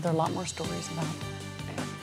There are a lot more stories about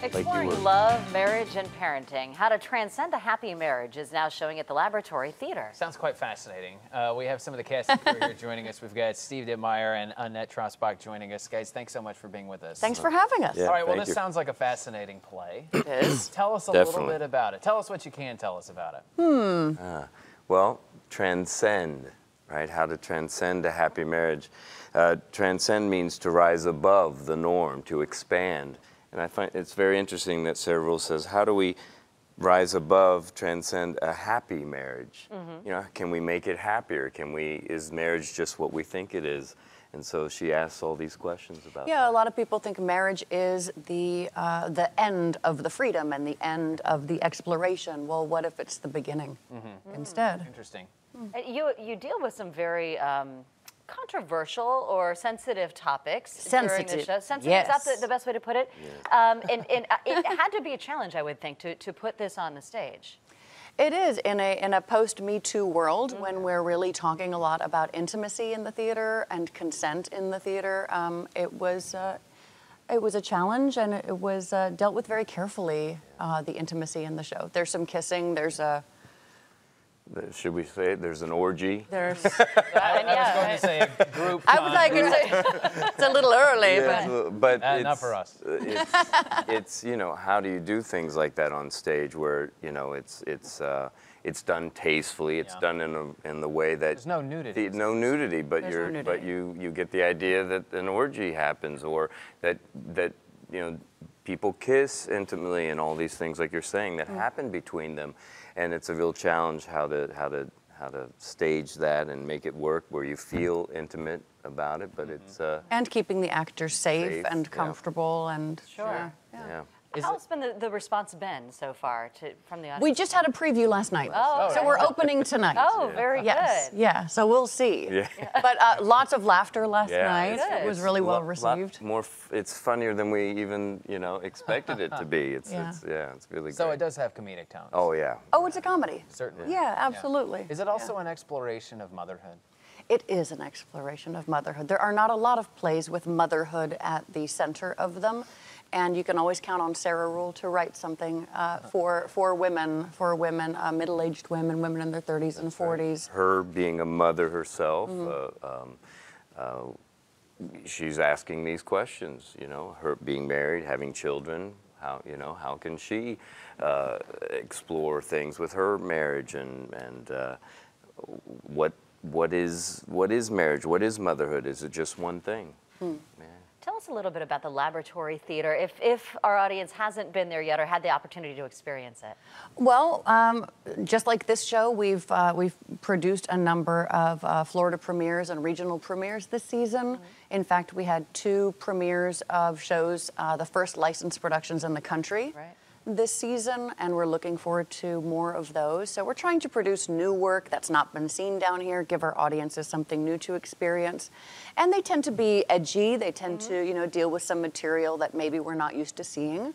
Exploring were- love, marriage, and parenting. How to transcend a happy marriage is now showing at the Laboratory Theater. Sounds quite fascinating. Uh, we have some of the cast and crew here joining us. We've got Steve Dittmeyer and Annette Trossbach joining us. Guys, thanks so much for being with us. Thanks for having us. Yeah. All right, well, this you. sounds like a fascinating play. It is. Tell us a little bit about it. Tell us what you can tell us about it. Hmm. Well, transcend, right? How to transcend a happy marriage. Uh, transcend means to rise above the norm, to expand. And I find it's very interesting that Sarah Ruhl says, how do we rise above, transcend a happy marriage? You know, can we make it happier? Can we, is marriage just what we think it is? And so she asks all these questions about Yeah, a lot of people think marriage is the uh, the end of the freedom and the end of the exploration. Well, what if it's the beginning instead? Interesting. Uh, You, you deal with some very um, controversial or sensitive topics during the show. Sensitive, is that yes. the, the best way to put it? Um, and and uh, it had to be a challenge, I would think, to, to put this on the stage. It is in a in a post Me Too world when we're really talking a lot about intimacy in the theater and consent in the theater. Um, it was. Uh, it was a challenge, and it was uh, dealt with very carefully. Uh, the intimacy in the show. There's some kissing. There's a that. Should we say it? there's an orgy? there's. And I was yeah, going to say a group. I was like, it's a, it's a little early, Yeah, but but Uh, it's, not for us. uh, It's, it's you know how do you do things like that on stage where you know it's it's uh, it's done tastefully. It's Yeah. done in a, in the way that There's no nudity. the- no nudity, but There's you're nudity. but you you get the idea that an orgy happens or that that you know people kiss intimately and all these things like you're saying that mm. happen between them, and it's a real challenge how to how to how to stage that and make it work where you feel intimate about it, but mm-hmm. it's uh, and keeping the actors safe, Safe, and yeah. comfortable and Sure. Uh, yeah. yeah. Is How it- has been the, the response been so far to, from the audience? We just had a preview last night, Oh, so we're opening tonight. oh, very Yes, good. yeah. So we'll see. Yeah. But uh, lots of laughter last Yeah, night. it's- It was really well lot- lot received. more, f- it's funnier than we even, you know, expected it to be. It's, Yeah. it's yeah, it's really good. So great. it does have comedic tones. Oh yeah. Oh, it's a comedy. certainly. Yeah, absolutely. Is it also an exploration of motherhood? It is an exploration of motherhood. There are not a lot of plays with motherhood at the center of them, and you can always count on Sarah Ruhl to write something uh, for for women, for women, uh, middle-aged women, women in their 30s and 40s. Her being a mother herself, Mm-hmm. uh, um, uh, she's asking these questions. You know, her being married, having children. How you know how can she uh, explore things with her marriage and and uh, what what is what is marriage? What is motherhood? Is it just one thing? Hmm. Tell us a little bit about the Laboratory Theater, if, if our audience hasn't been there yet or had the opportunity to experience it. Well, um, just like this show, we've uh, we've produced a number of uh, Florida premieres and regional premieres this season. In fact, we had two premieres of shows, uh, the first licensed productions in the country. Right. This season, and we're looking forward to more of those. So, we're trying to produce new work that's not been seen down here, give our audiences something new to experience. And they tend to be edgy, they tend to, you know, deal with some material that maybe we're not used to seeing.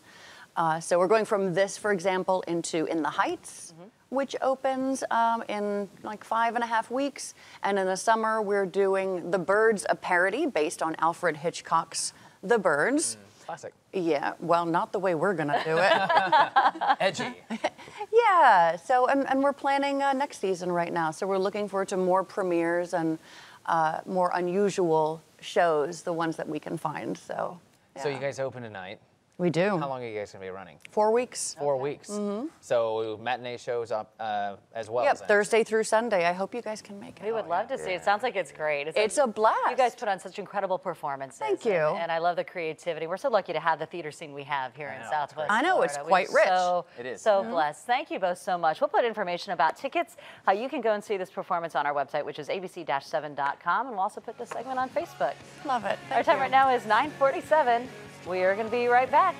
Uh, so we're going from this, for example, into In the Heights, which opens um, in like five and a half weeks. And in the summer, we're doing The Birds, a parody based on Alfred Hitchcock's The Birds. Classic. Yeah, well, not the way we're gonna do it. Edgy. yeah, so, and, and we're planning uh, next season right now. So we're looking forward to more premieres and uh, more unusual shows, the ones that we can find. So, So you guys open tonight. We do. How long are you guys going to be running? Four weeks. Four weeks. So matinee shows up uh, as well. Mm-hmm. Yep, then. Thursday through Sunday. I hope you guys can make it. We would love to see it. Sounds like it's great. It's a blast. You guys put on such incredible performances. Thank you. And, I love the creativity. We're so lucky to have the theater scene we have here I in know, it's Southwest. great. I know, it's quite We're rich. So, It is. So blessed. Thank you both so much. We'll put information about tickets, how you can go and see this performance on our website, which is abc-7.com, and we'll also put this segment on Facebook. Love it. Our time you. right now is 9:47. We are going to be right back.